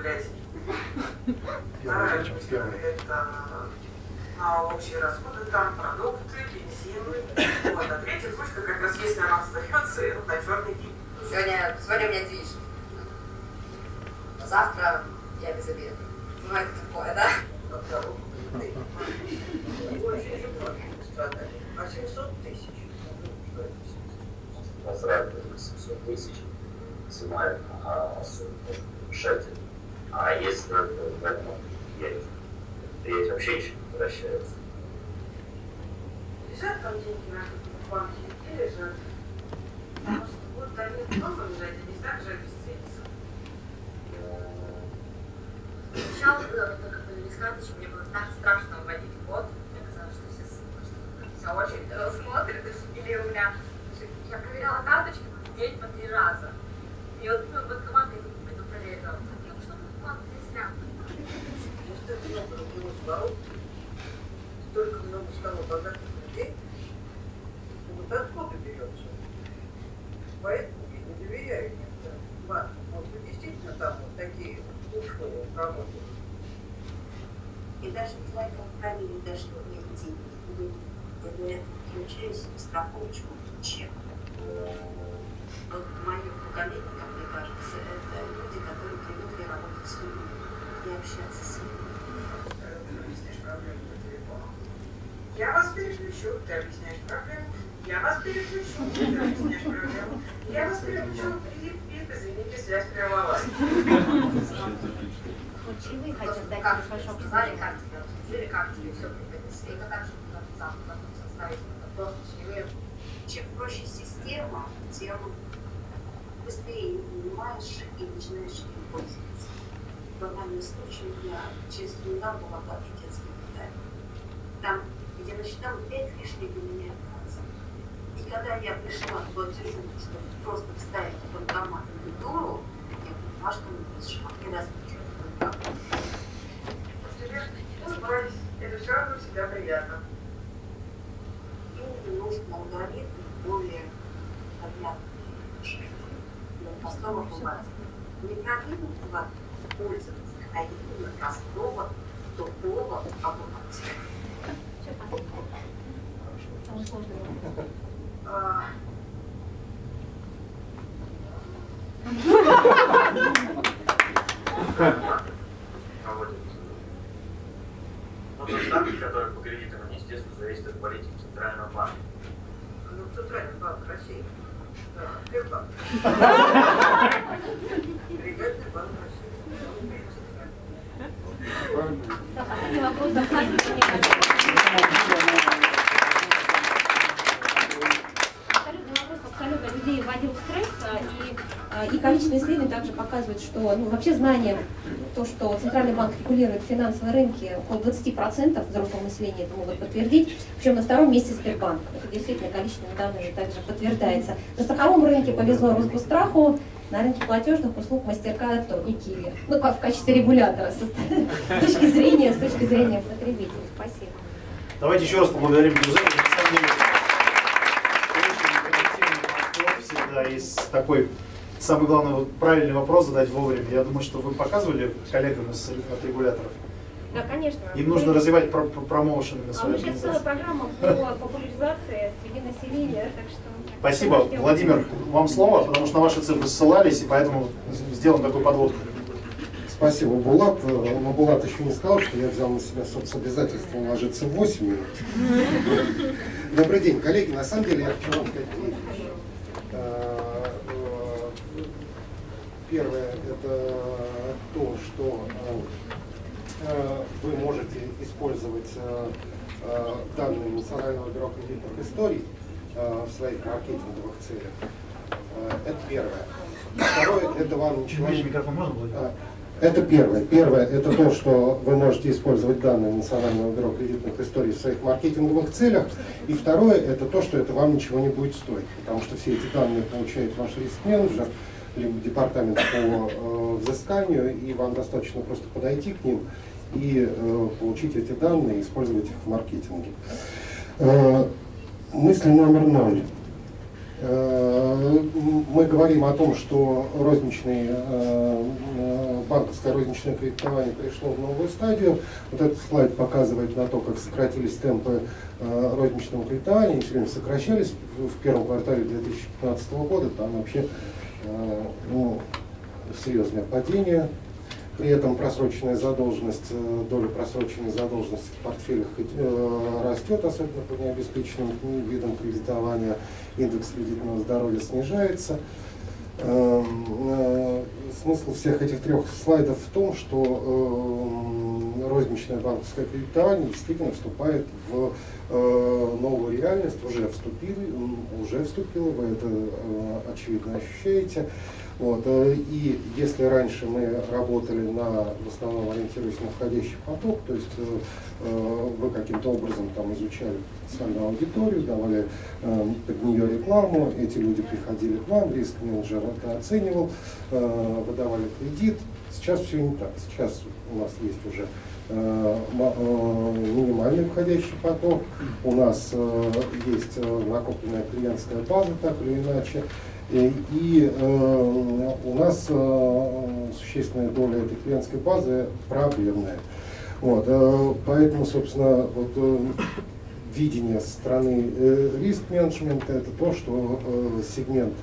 блядь. Первый. это на общие расходы, там продукты, бензин. Вот, а третья ручка как раз если она остается, на черный день. Сегодня, сегодня у меня движ. А завтра я без обеда. Ну, это такое, да? Очень. А 700 тысяч? Ну, что это? возврат 700 тысяч снимает а, сумму шатель. А если этом есть, то есть вообще ничего не возвращается. Лежат там деньги на в банке и лежат. Потому что будут они много лежать, они так же обесценятся. Сначала, когда мы только повели с карточек, мне было так страшно вводить код. Мне казалось, что все, вся очередь смотрит, и или у меня... Я проверяла карточки день по три раза. И вот ну, я не пойду проверить. Я говорю, что банкомат не снял. Просто много его сборов, столько много стало богатых людей, что вот откуда берется. Поэтому я не доверяю некоторым банкам. Может быть, действительно там вот такие ушлые работают. И даже не знаю, как правильно даже нет денег. Я говорят, получаюсь страховочку чек. Вот мое поколение, как мне кажется, это люди, которые привыкли работать с людьми и общаться с телефону. Я вас переключу, ты объясняешь проблему. Я вас переключу, ты объясняешь проблему. Я вас переключу, и, и извините, связь прервалась. Ключевые Просто хотят дать как небольшой сказали, как тебе обслужили, как тебе все преподнесли. Это так же, как сам потом составить это просто чаевые. Чем проще система, тем быстрее ее понимаешь и начинаешь им пользоваться. Банальный случай, я через недавно была детский питание. Там, где насчитал пять лишних для меня операций. И когда я пришла к платежу, чтобы просто вставить в банкомат на доллару, я поняла, что мы пришла. И раз Ну, сбрались. Это все равно всегда приятно. Нужен алгоритм более понятный для простого бумага. Не проблема была пользоваться, а именно простого, тупого обывателя. Все понятно. Есть ставки, которые по кредитам, они, естественно, зависят от политики Центрального банка. ну, Центральный банк России. Да, Сбербанк. Региональный банк России. Абсолютно вопрос абсолютно людей вводил в стресс, а, и, а, и количество исследований также показывает, что ну, вообще знание, то, что Центральный банк регулирует финансовые рынки, около 20% взрослого населения это могут подтвердить, причем на втором месте Сбербанк. Это действительно количественными данными также подтверждается. На страховом рынке повезло Росгостраху, на рынке платежных услуг Мастеркард и Киви. Ну, как в качестве регулятора, с точки зрения, с точки зрения потребителей. Спасибо. Давайте еще раз поблагодарим Гюзель. Всегда есть такой самый главный вот, правильный вопрос задать вовремя. Я думаю, что вы показывали коллегам из от регуляторов. Да, конечно. Им нужно развивать про- про- промоушены на А у своей нас сейчас целая программа по популяризации среди населения, так что... Спасибо. Владимир, вам слово, потому что на ваши цифры ссылались, и поэтому сделан такой подводку. Спасибо, Булат. Но Булат еще не сказал, что я взял на себя соцобязательство уложиться в 8 минут. Добрый день, коллеги. На самом деле я хочу Первое – это то, что э, э, вы можете использовать э, э, данные Национального бюро кредитных историй в своих маркетинговых целях. Это первое. Второе – это вам ничего микрофон можно а, Это первое. Первое – это то, что вы можете использовать данные Национального бюро кредитных историй в своих маркетинговых целях. И второе – это то, что это вам ничего не будет стоить, потому что все эти данные получает ваш риск-менеджер, либо департамент по э, взысканию, и вам достаточно просто подойти к ним и э, получить эти данные использовать их в маркетинге. Э, мысль номер ноль. Мы говорим о том, что розничный, банковское розничное кредитование пришло в новую стадию. Вот этот слайд показывает на то, как сократились темпы розничного кредитования, и все время сокращались в первом квартале 2015 года. Там вообще ну, серьезное падение. При этом просроченная задолженность, доля просроченной задолженности в портфелях растет, особенно по необеспеченным видам кредитования индекс кредитного здоровья снижается. Эм, э, смысл всех этих трех слайдов в том, что эм, розничное банковское кредитование действительно вступает в э, новую реальность, уже вступили, уже вступило, вы это э, очевидно ощущаете. Вот. И если раньше мы работали на, в основном ориентируясь на входящий поток, то есть вы каким-то образом там изучали потенциальную аудиторию, давали э, под нее рекламу, эти люди приходили к вам, риск менеджер это оценивал, э, выдавали кредит. Сейчас все не так. Сейчас у нас есть уже э, э, минимальный входящий поток, у нас э, есть э, накопленная клиентская база, так или иначе, и, э, у нас э, существенная доля этой клиентской базы проблемная. Вот, э, поэтому, собственно, вот, э, видение со стороны э, риск-менеджмента это то, что э, сегмент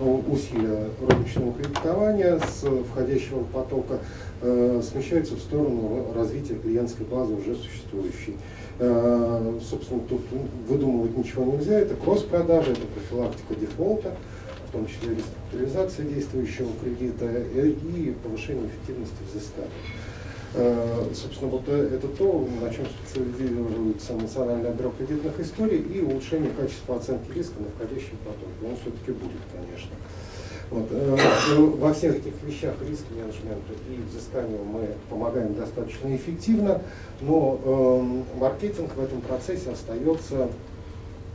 усилия розничного кредитования с входящего потока э, смещается в сторону развития клиентской базы уже существующей. Собственно, тут выдумывать ничего нельзя, это кросс-продажи, это профилактика дефолта, в том числе реструктуризация действующего кредита и повышение эффективности взыскания. Э, собственно, вот э, это то, на чем специализируется Национальное бюро кредитных историй и улучшение качества оценки риска на входящий поток. Он все-таки будет, конечно. Вот. Э, во всех этих вещах риск менеджменту и взысканию мы помогаем достаточно эффективно, но э, маркетинг в этом процессе остается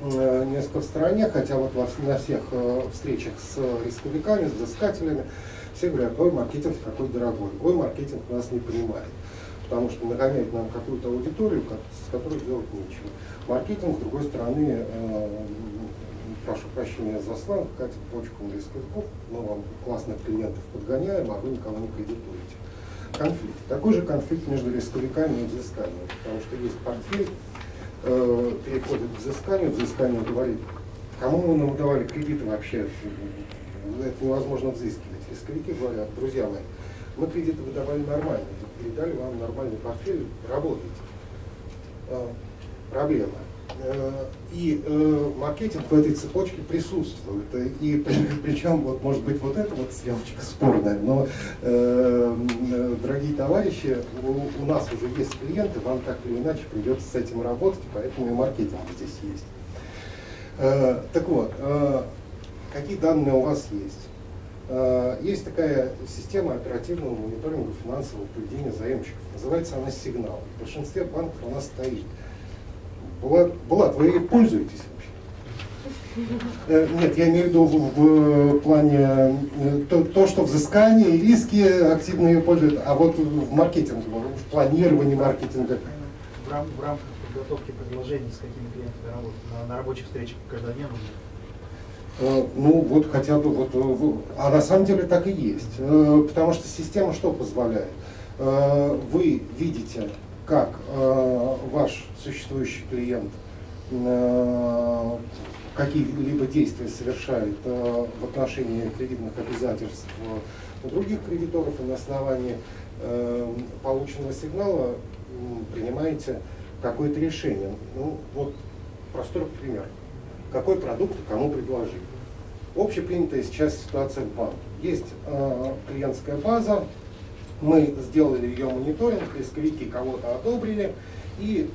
э, несколько в стороне, хотя вот во, на всех э, встречах с рисковиками, с взыскателями все говорят, ой, маркетинг какой дорогой, ой, маркетинг нас не понимает, потому что нагоняет нам какую-то аудиторию, с которой делать нечего. Маркетинг, с другой стороны, прошу прощения за сланг, катит почку на рисковиков, мы вам классных клиентов подгоняем, а вы никого не кредитуете. Конфликт. Такой же конфликт между рисковиками и взысканием, потому что есть портфель, э, переходит к взысканию, взыскание говорит, кому мы нам давали кредиты вообще, это невозможно взыскивать поисковики говорят, друзья мои, мы кредиты выдавали нормально, передали вам нормальный портфель, работайте. А, проблема. Э, и э, маркетинг в этой цепочке присутствует. И причем, вот, может быть, вот эта вот стрелочка спорная, но, э, дорогие товарищи, у, у нас уже есть клиенты, вам так или иначе придется с этим работать, поэтому и маркетинг здесь есть. Так вот, какие данные у вас есть? Э, есть такая система оперативного мониторинга финансового поведения заемщиков. Называется она «Сигнал». В большинстве банков она стоит. Булат, Булат вы пользуетесь вообще? Э, нет, я имею в виду в, в плане э, то, то, что взыскание и риски активно ее пользуют, а вот в маркетинге, в планировании маркетинга. В, рам, в рамках подготовки предложений с какими клиентами работать на, на рабочих встречах каждодневно Э, ну вот хотя бы вот, а на самом деле так и есть, потому что система что позволяет? Вы видите, как ваш существующий клиент какие-либо действия совершает в отношении кредитных обязательств других кредиторов, и на основании полученного сигнала принимаете какое-то решение. Ну вот простой пример какой продукт кому предложить. Общепринятая сейчас ситуация в банке. Есть э, клиентская база, мы сделали ее мониторинг, поисковики кого-то одобрили, и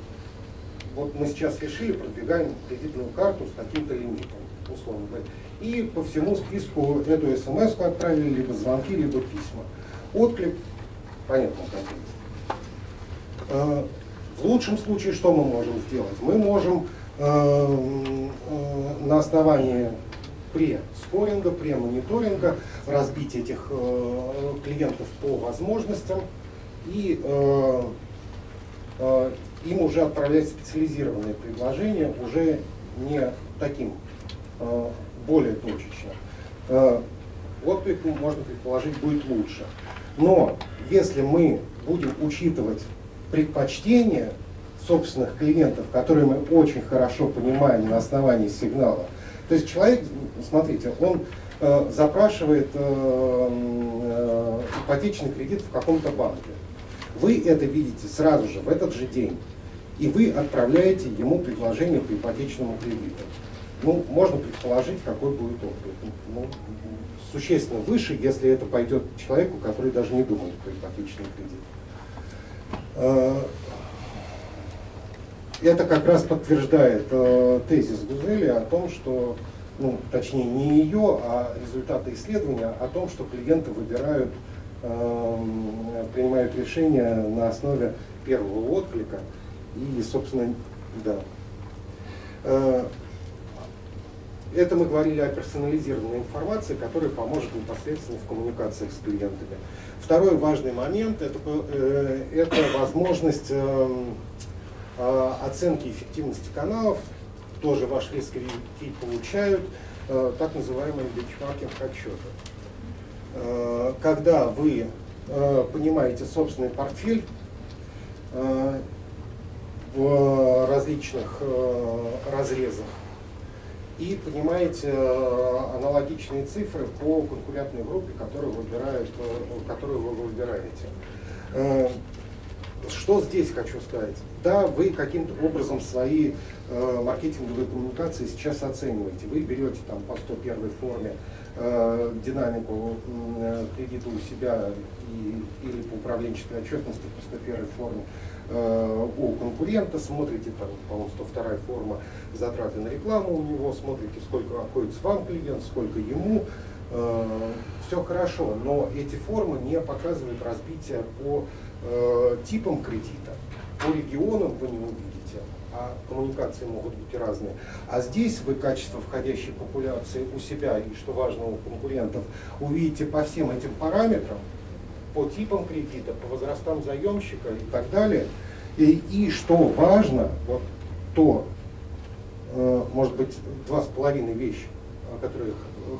вот мы сейчас решили, продвигаем кредитную карту с таким-то лимитом, условно говоря. И по всему списку эту смс отправили, либо звонки, либо письма. Отклик, понятно, какой. Э, в лучшем случае что мы можем сделать? Мы можем Эм, э, на основании пре-скоринга, пре-мониторинга разбить этих э, клиентов по возможностям и э, им уже отправлять специализированные предложения уже не таким более точечно. Э, отклик, можно предположить, будет лучше. Но если мы будем учитывать предпочтения собственных клиентов, которые мы очень хорошо понимаем на основании сигнала, то есть человек, смотрите, он э, запрашивает э, э, ипотечный кредит в каком-то банке. Вы это видите сразу же, в этот же день. И вы отправляете ему предложение по ипотечному кредиту. Ну, можно предположить, какой будет отклик. Ну, существенно выше, если это пойдет человеку, который даже не думает про ипотечный кредит. Э, это как раз подтверждает э, тезис Гузели о том, что, ну, точнее не ее, а результаты исследования о том, что клиенты выбирают, э, принимают решения на основе первого отклика и, собственно, да. Э, это мы говорили о персонализированной информации, которая поможет непосредственно в коммуникациях с клиентами. Второй важный момент это, э, это возможность э, э, оценки эффективности каналов. Тоже ваш риск и получают э, так называемые бенчмаркинг отчеты. Э, когда вы э, понимаете собственный портфель, в различных разрезах и понимаете аналогичные цифры по конкурентной группе, которую, выбирают, которую вы выбираете. Что здесь хочу сказать? Да, вы каким-то образом свои э, маркетинговые коммуникации сейчас оцениваете. Вы берете там по 101 форме э, динамику э, кредита у себя и, или по управленческой отчетности по 101 форме Э, у конкурента, смотрите, там, по-моему, 102 форма затраты на рекламу у него, смотрите, сколько обходится вам клиент, сколько ему. Э, Все хорошо, но эти формы не показывают разбитие по э, типам кредита. По регионам вы не увидите, а коммуникации могут быть разные. А здесь вы качество входящей популяции у себя и, что важно, у конкурентов увидите по всем этим параметрам, по типам кредита, по возрастам заемщика и так далее. И, и что важно, вот то, э, может быть, два с половиной вещи, о которых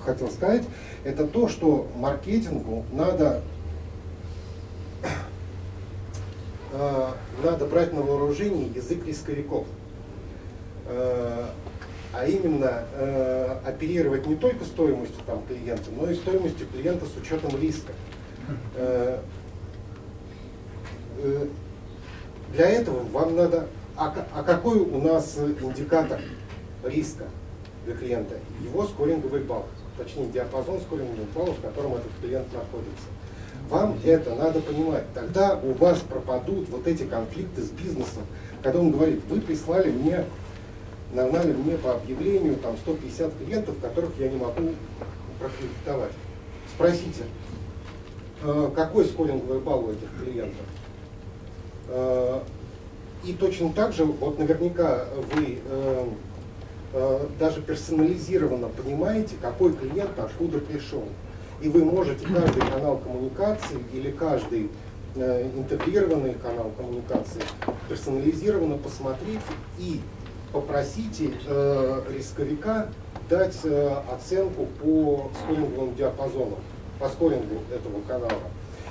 хотел сказать, это то, что маркетингу надо, э, надо брать на вооружение язык рисковиков. Э, а именно э, оперировать не только стоимостью там, клиента, но и стоимостью клиента с учетом риска. Э, для этого вам надо... А, а какой у нас индикатор риска для клиента? Его скоринговый балл, точнее диапазон скоринговых баллов, в котором этот клиент находится. Вам это надо понимать. Тогда у вас пропадут вот эти конфликты с бизнесом, когда он говорит, вы прислали мне, нагнали мне по объявлению там 150 клиентов, которых я не могу прокредитовать. Спросите, Э, какой скоринговый балл у этих клиентов. Э, и точно так же, вот наверняка вы э, даже персонализированно понимаете, какой клиент откуда пришел. И вы можете каждый канал коммуникации или каждый интегрированный канал коммуникации персонализированно посмотреть и попросите рисковика дать оценку по скоринговым диапазонам по скорингу этого канала.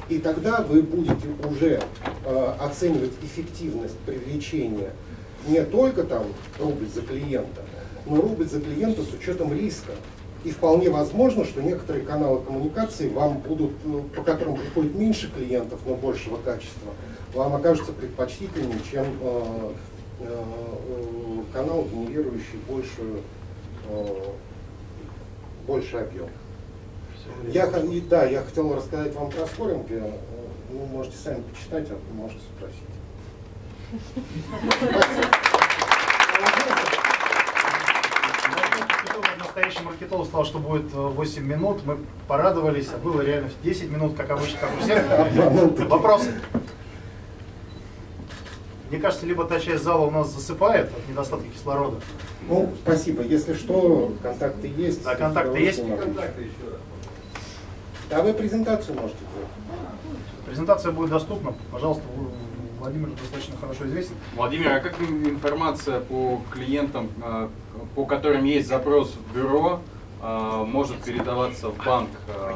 И тогда вы будете уже э, оценивать эффективность привлечения не только там рубль за клиента, но рубль за клиента с учетом риска. И вполне возможно, что некоторые каналы коммуникации вам будут, э, по которым приходит меньше клиентов, но большего качества, вам окажутся предпочтительнее, чем э, э, э канал, генерирующий большую, э, больший объем. Я, и, да, я хотел рассказать вам про скоринг. Вы ну, можете сами почитать, а можете спросить. Настоящий маркетолог сказал, что будет 8 минут. Мы порадовались, а было реально 10 минут, как обычно, как у всех. Вопросы? Мне кажется, либо та часть зала у нас засыпает от недостатка кислорода. Ну, спасибо. Если что, контакты есть. Да, контакты есть. Контакты еще раз. А вы презентацию можете сделать? Презентация будет доступна. Пожалуйста, Владимир достаточно хорошо известен. Владимир, а как информация по клиентам, а, по которым есть запрос в бюро, а, может передаваться в банк а,